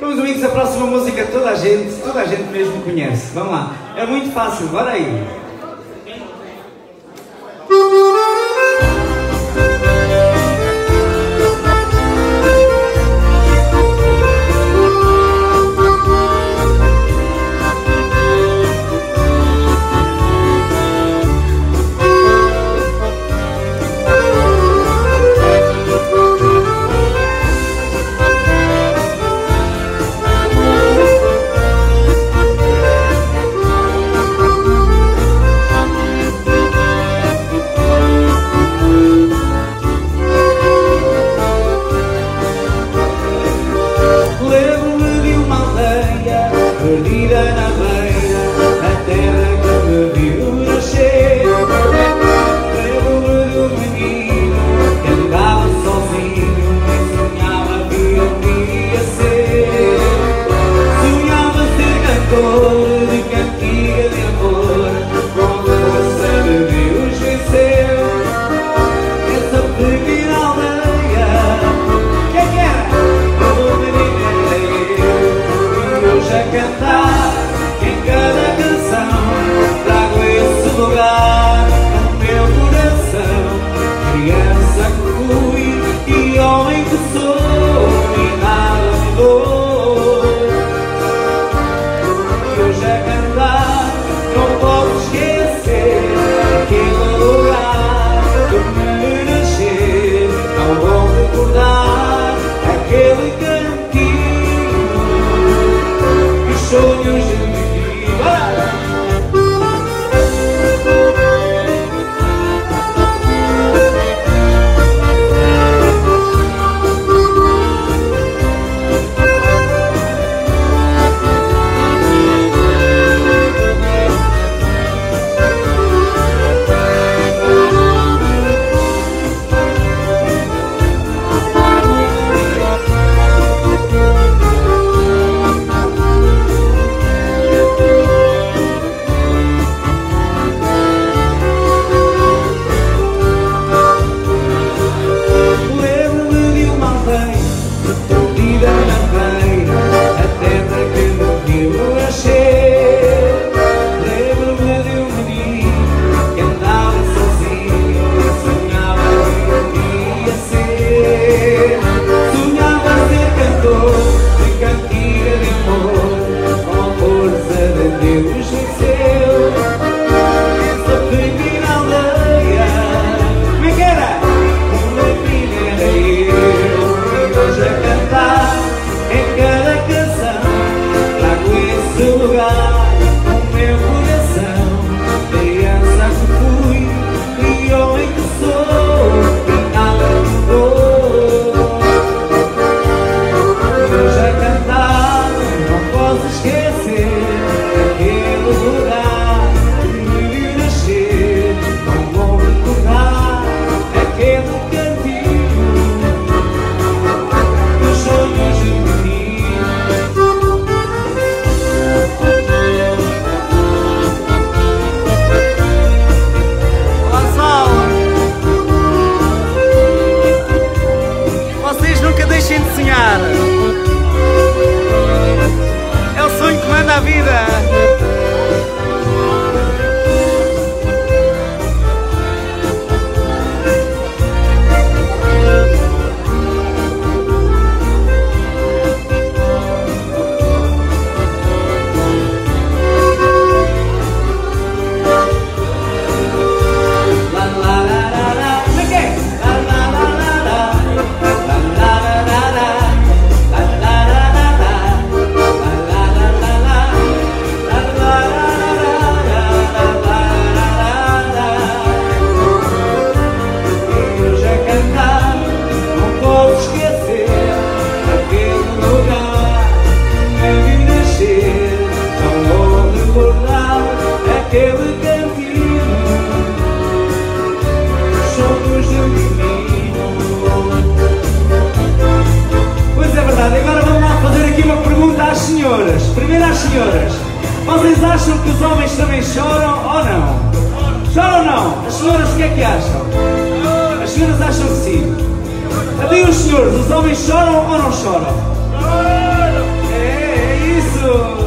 Meus amigos, a próxima música toda a gente, toda a gente mesmo conhece. Vamos lá. É muito fácil, bora aí. perdida la playa, la tierra. Os homens choram ou não choram? Choram! É, é isso!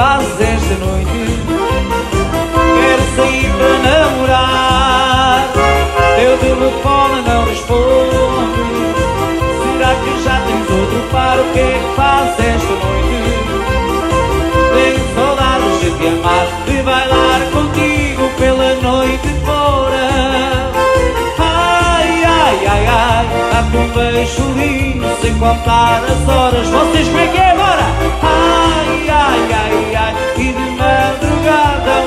fazes esta noite? Quero sair para namorar. Teu telefone não responde. Será que já tens outro par? O que é que fazes esta noite? Tenho saudades de te amar, de bailar contigo pela noite fora. Ai, ai, ai, ai, dá-me um beijo lindo sem contar as horas. Vocês como é que é agora?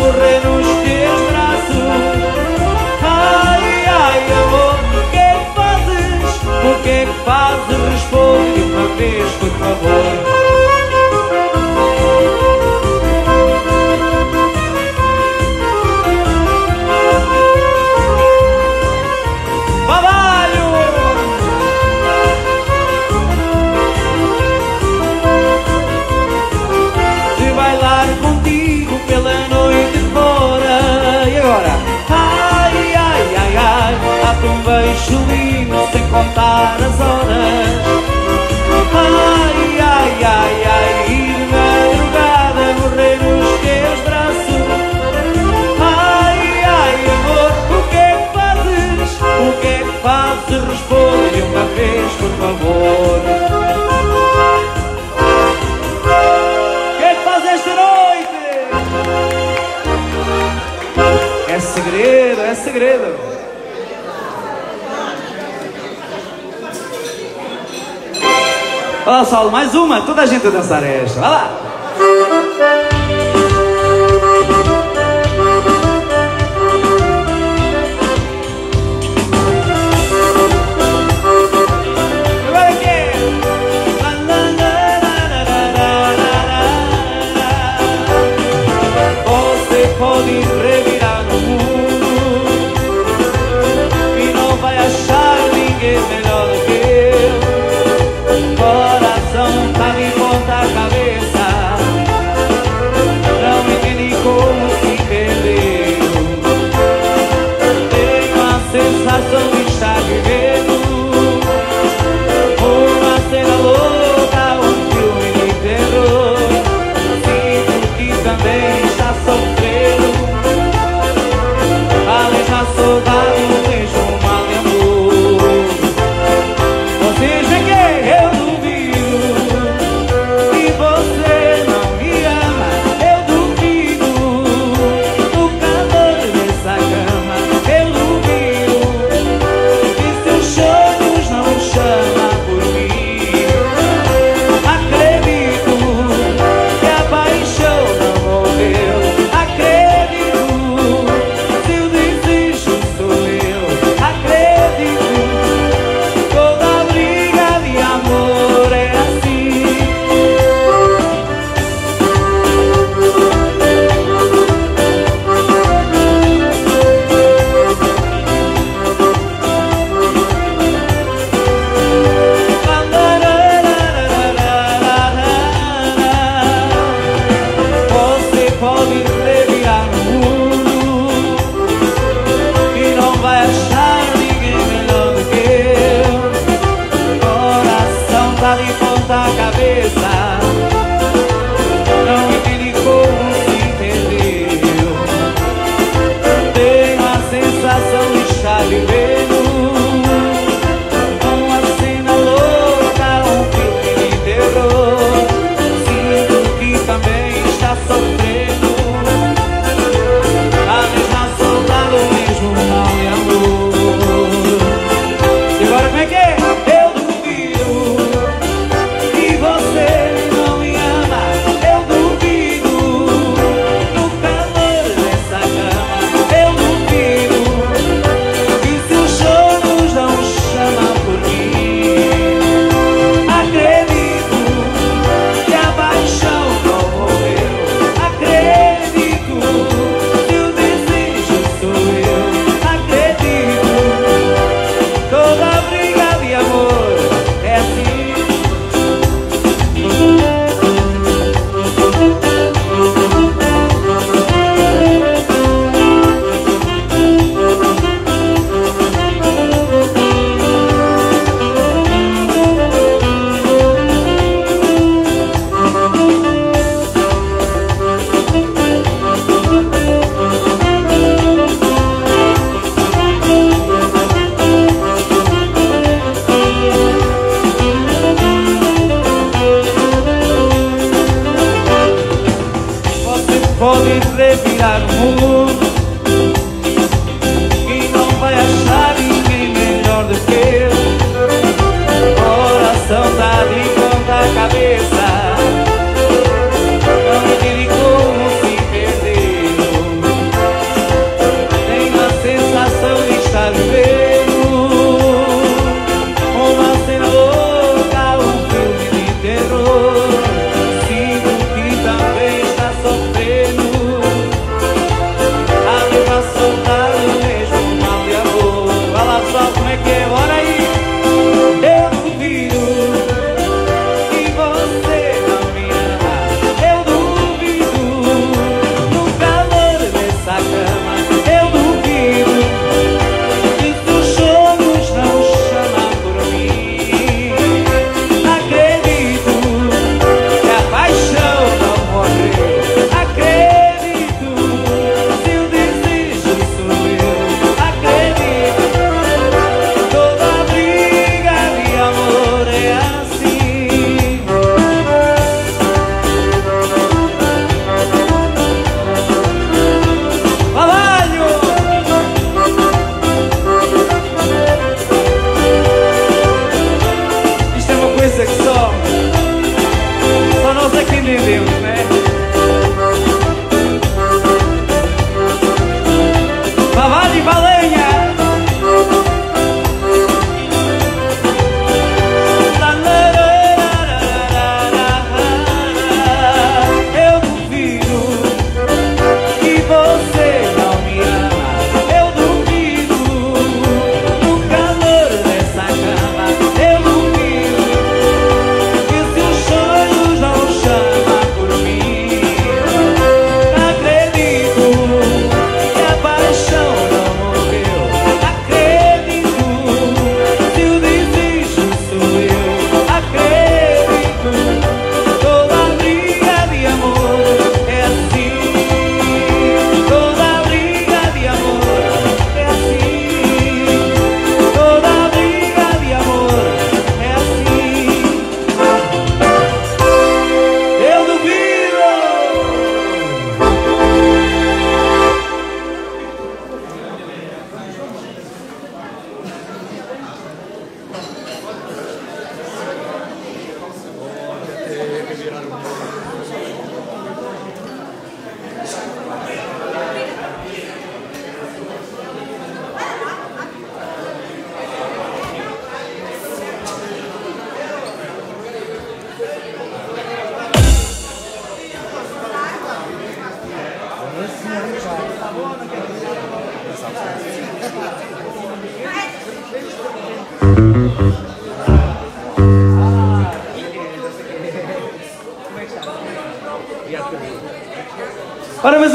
morrer nos teus braços. Ai, ai, amor, o que é que fazes? O que é que fazes? Responde uma vez, por favor. fecho e não sei contar as horas. Ai, ai, ai, ai, ir de madrugada morrer nos teus braços. Ai, ai, amor, o que é que fazes? O que é que fazes? Responde uma vez, por favor. Olha só, mais uma, toda a gente dançar esta. Olha lá.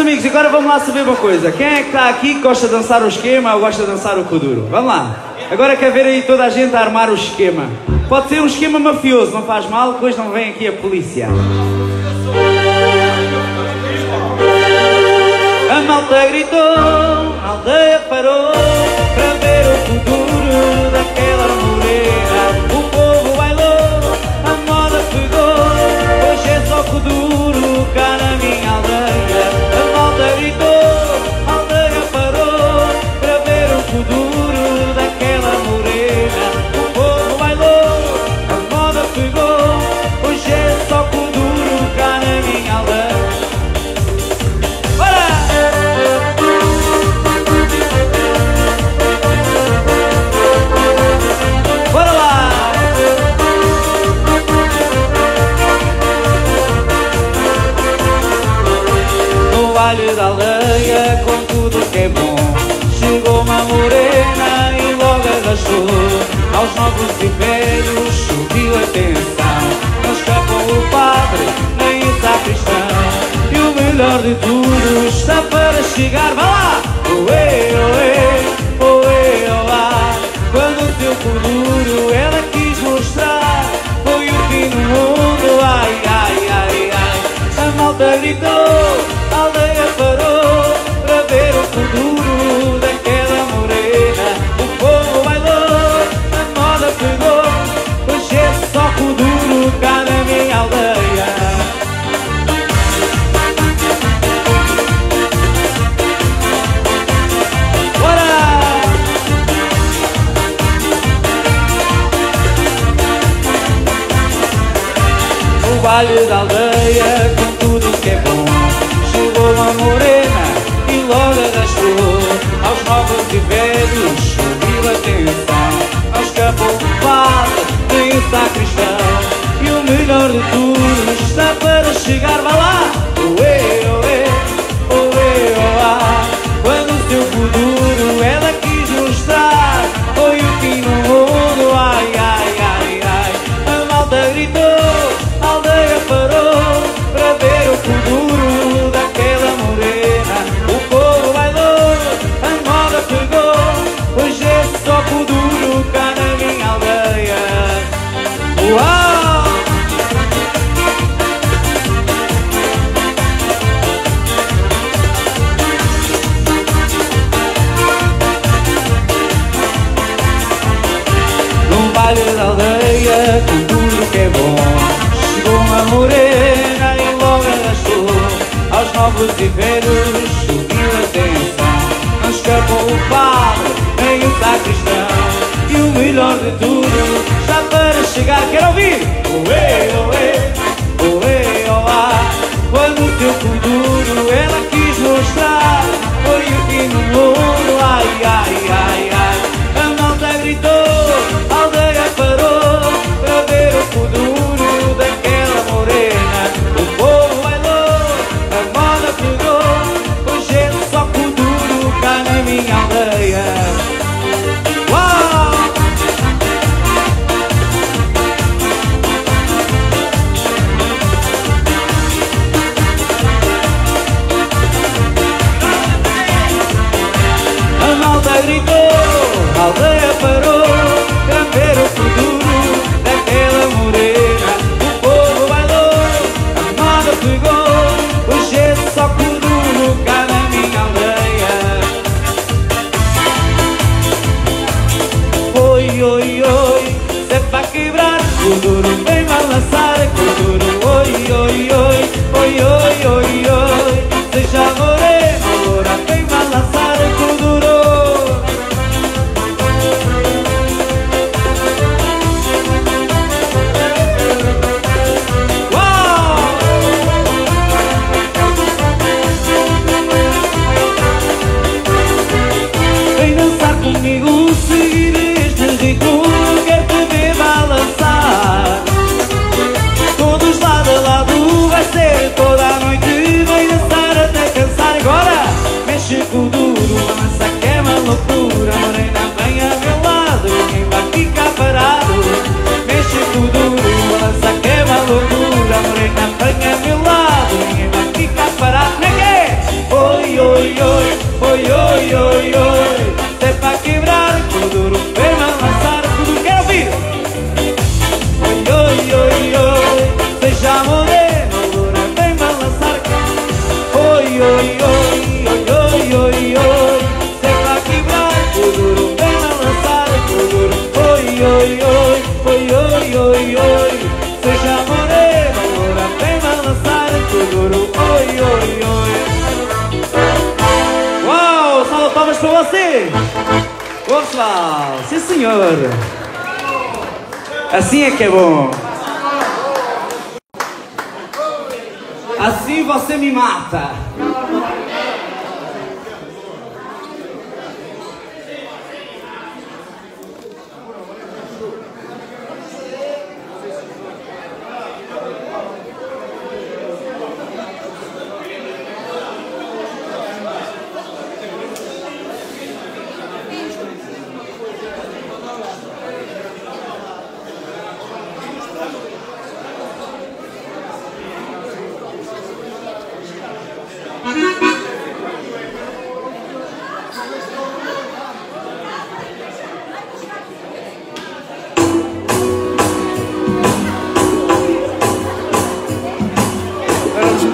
Amigos, agora vamos lá saber uma coisa. Quem é que está aqui que gosta de dançar o esquema ou gosta de dançar o kuduro? Vamos lá. Agora quer ver aí toda a gente a armar o esquema. Pode ser um esquema mafioso, não faz mal, depois não vem aqui a polícia. A malta gritou, a aldeia parou com tudo que é bom. Chegou uma morena e logo arrastou Aos novos e velhos subiu a tensão. Não escapam o padre nem o sacristão. E o melhor de tudo está para chegar. Vá lá!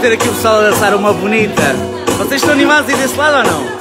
ter aqui o pessoal a dançar uma bonita. Vocês estão animados aí desse lado ou não?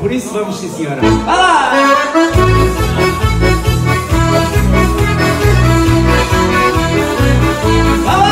Por isso vamos sim senhora. Vai lá! relógio.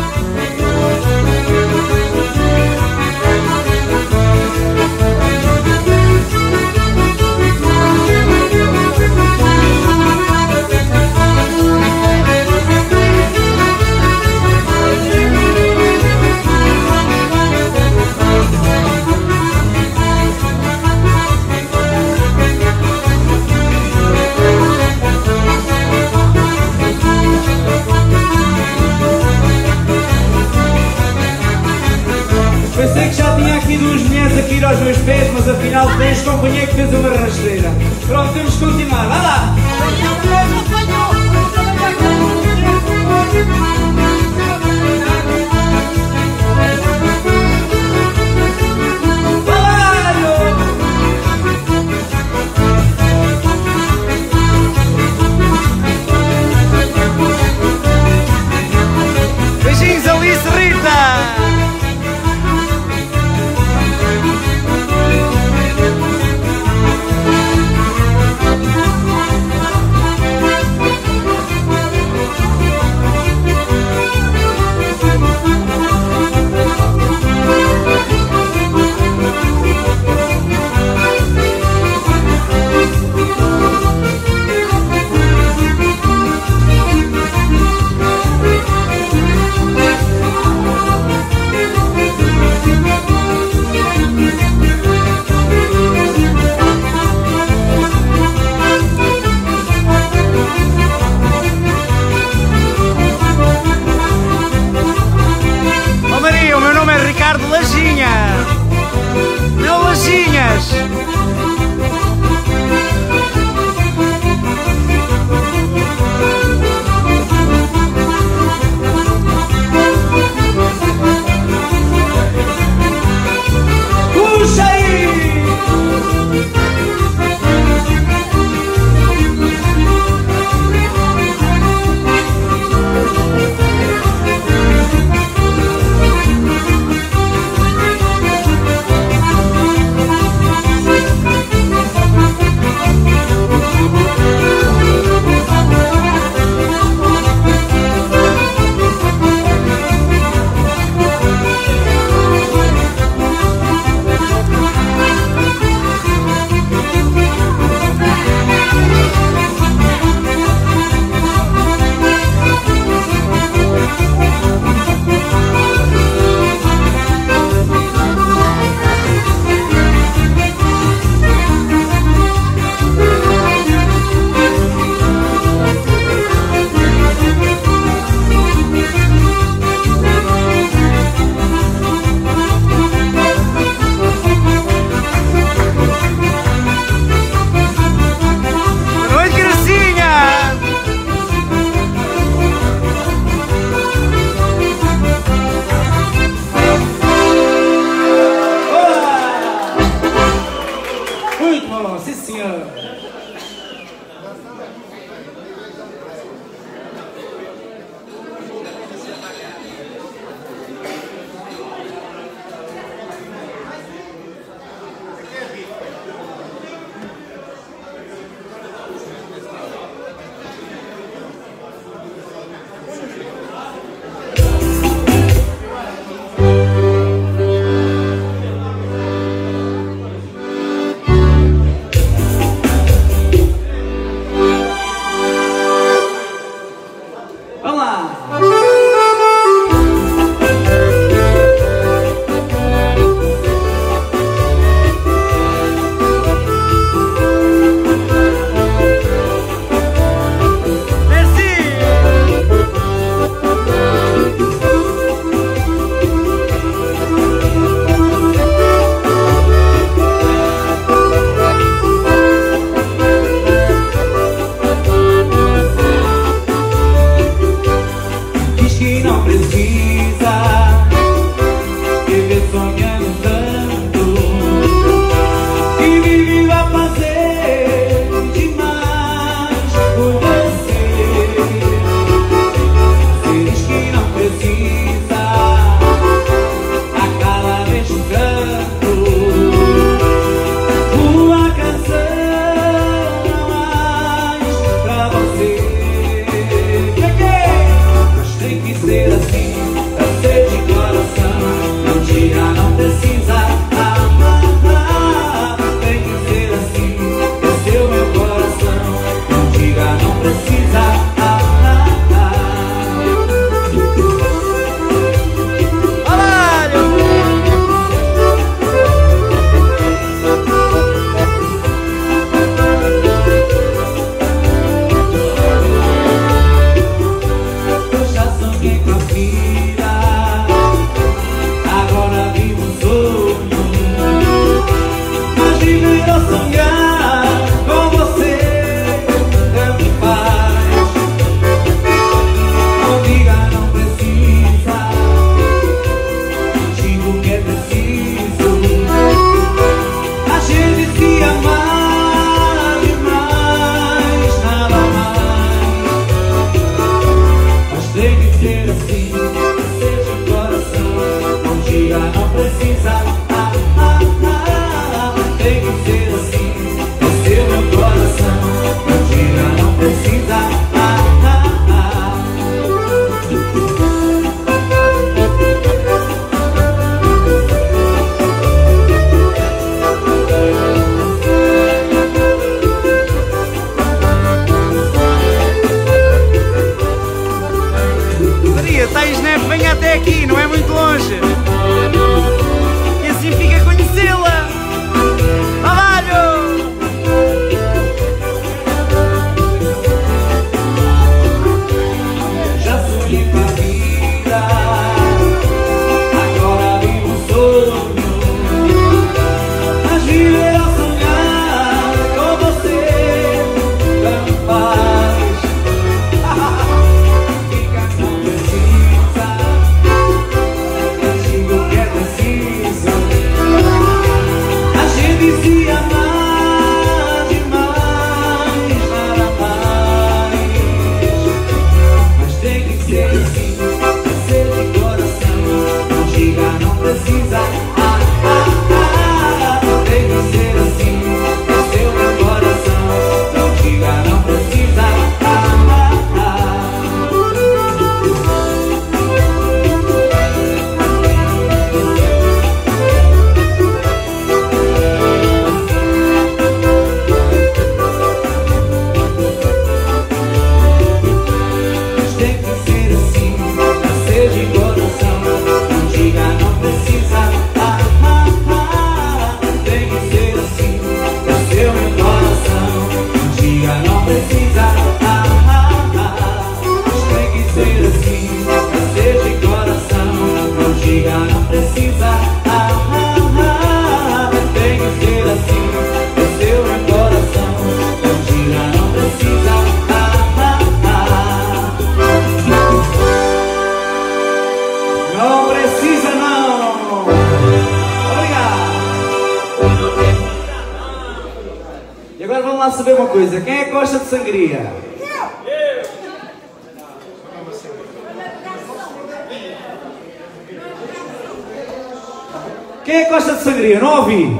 alegria, não ouvi?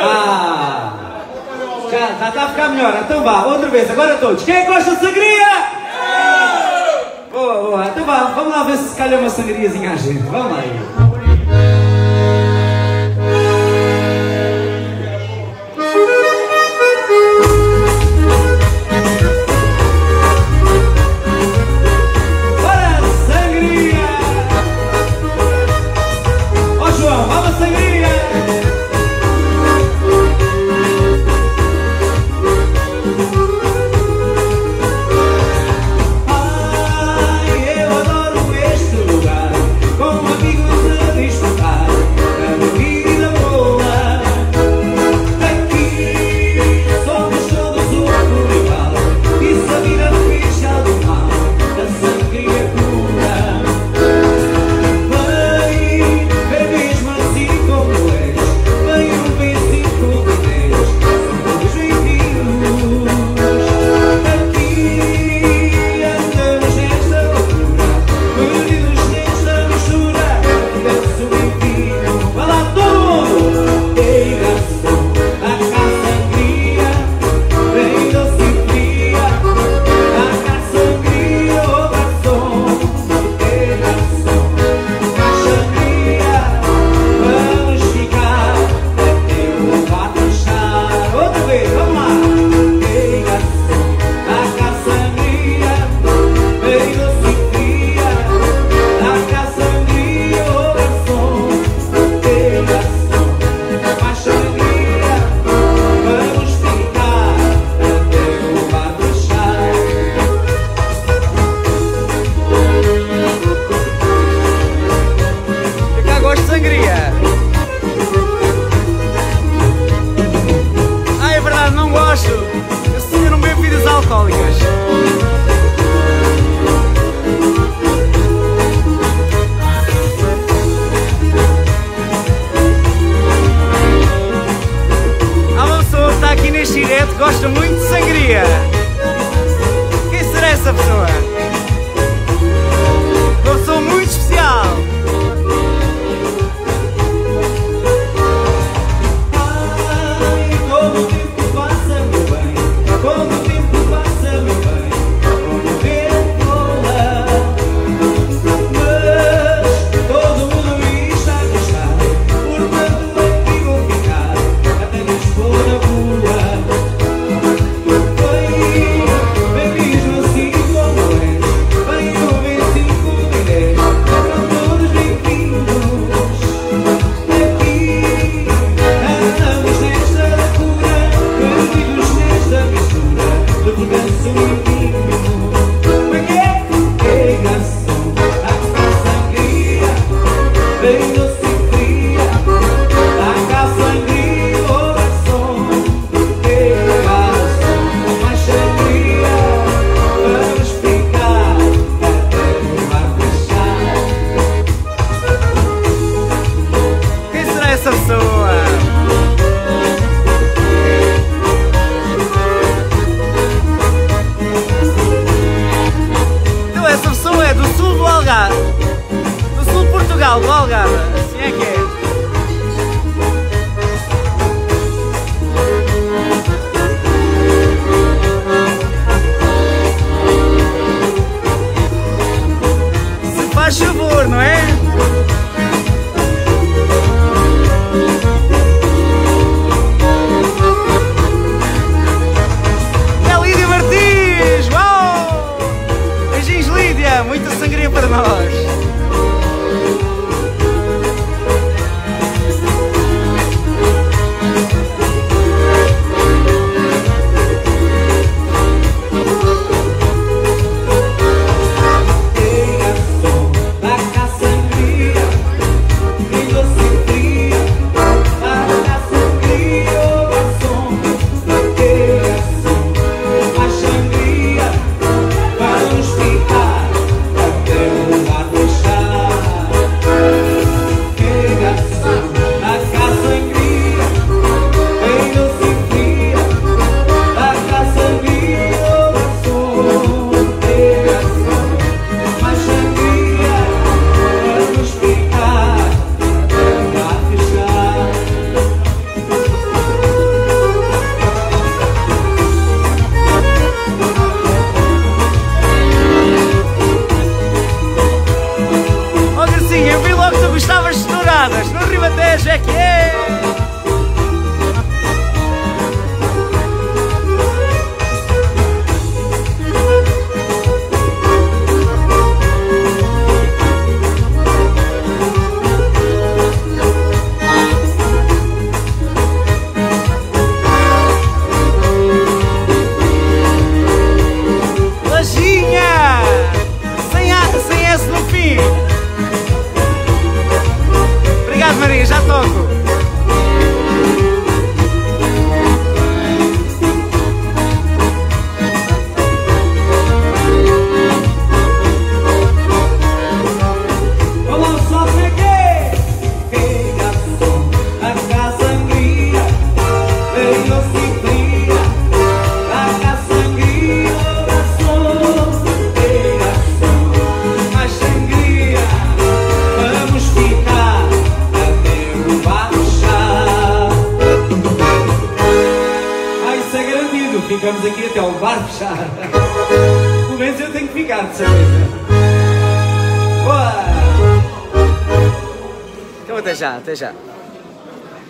Ah! Já, tá está a ficar melhor, então vá, outra vez, agora todos. Quem é gosta de sangria? Boa, boa, então vá, vamos lá ver se calha uma sangriazinha a gente, vamos lá.